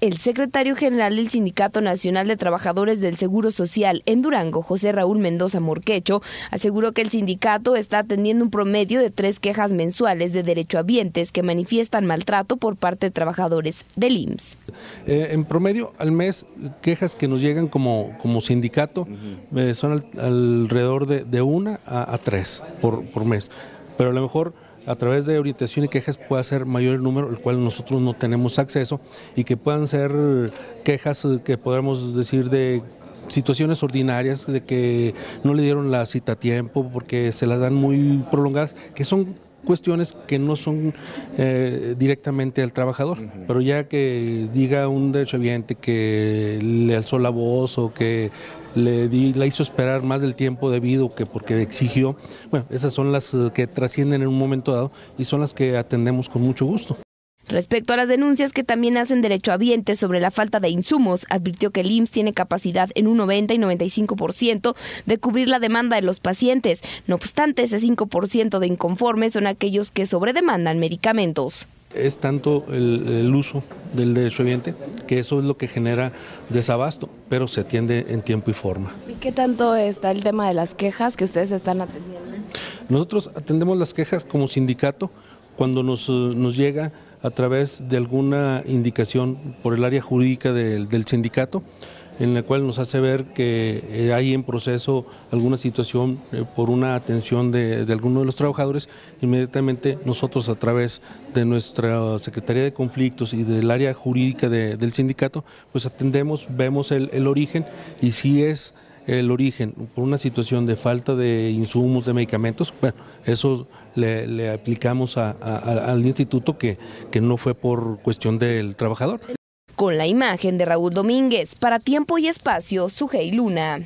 El secretario general del Sindicato Nacional de Trabajadores del Seguro Social en Durango, José Raúl Mendoza Morquecho, aseguró que el sindicato está atendiendo un promedio de tres quejas mensuales de derechohabientes que manifiestan maltrato por parte de trabajadores del IMSS. Eh, en promedio, al mes, quejas que nos llegan como, como sindicato eh, son alrededor de, una a, tres por, por mes. Pero a lo mejor a través de orientación y quejas pueda ser mayor el número, el cual nosotros no tenemos acceso, y que puedan ser quejas que podamos decir de situaciones ordinarias, de que no le dieron la cita a tiempo porque se las dan muy prolongadas, que son cuestiones que no son eh, directamente al trabajador, pero ya que diga un derecho derechohabiente que le alzó la voz o que le la hizo esperar más del tiempo debido que porque exigió, bueno, esas son las eh, que trascienden en un momento dado y son las que atendemos con mucho gusto. Respecto a las denuncias que también hacen derecho derechohabientes sobre la falta de insumos, advirtió que el IMSS tiene capacidad en un 90 y 95% de cubrir la demanda de los pacientes. No obstante, ese 5% de inconformes son aquellos que sobredemandan medicamentos es tanto el, uso del derecho derechohabiente que eso es lo que genera desabasto, pero se atiende en tiempo y forma. ¿Y qué tanto está el tema de las quejas que ustedes están atendiendo? Nosotros atendemos las quejas como sindicato cuando nos, nos llega a través de alguna indicación por el área jurídica del, sindicato en la cual nos hace ver que eh, hay en proceso alguna situación eh, por una atención de, alguno de los trabajadores, inmediatamente nosotros a través de nuestra Secretaría de Conflictos y del área jurídica del sindicato, pues atendemos, vemos el, el origen y si es el origen por una situación de falta de insumos, de medicamentos, bueno, eso le, aplicamos al instituto que, que no fue por cuestión del trabajador. Con la imagen de Raúl Domínguez, para Tiempo y Espacio, Sujei Luna.